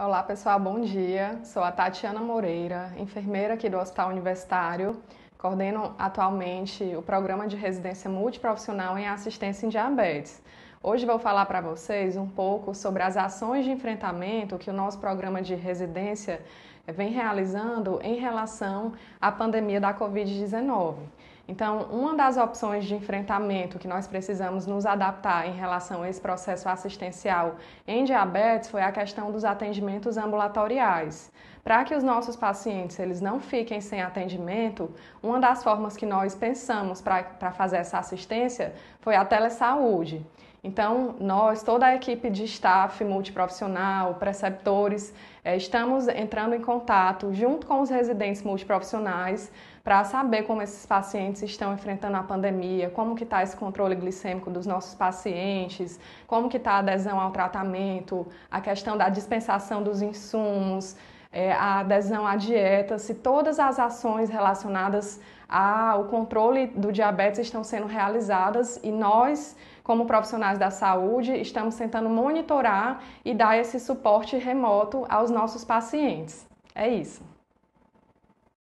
Olá pessoal, bom dia. Sou a Tatiana Moreira, enfermeira aqui do Hospital Universitário. Coordeno atualmente o programa de residência multiprofissional em assistência em diabetes. Hoje vou falar para vocês um pouco sobre as ações de enfrentamento que o nosso programa de residência vem realizando em relação à pandemia da Covid-19. Então, uma das opções de enfrentamento que nós precisamos nos adaptar em relação a esse processo assistencial em diabetes foi a questão dos atendimentos ambulatoriais. Para que os nossos pacientes eles não fiquem sem atendimento, uma das formas que nós pensamos para fazer essa assistência foi a telesaúde. Então, nós, toda a equipe de staff multiprofissional, preceptores, eh, estamos entrando em contato junto com os residentes multiprofissionais para saber como esses pacientes estão enfrentando a pandemia, como que está esse controle glicêmico dos nossos pacientes, como que está a adesão ao tratamento, a questão da dispensação dos insumos, é, a adesão à dieta, se todas as ações relacionadas ao controle do diabetes estão sendo realizadas e nós, como profissionais da saúde, estamos tentando monitorar e dar esse suporte remoto aos nossos pacientes. É isso.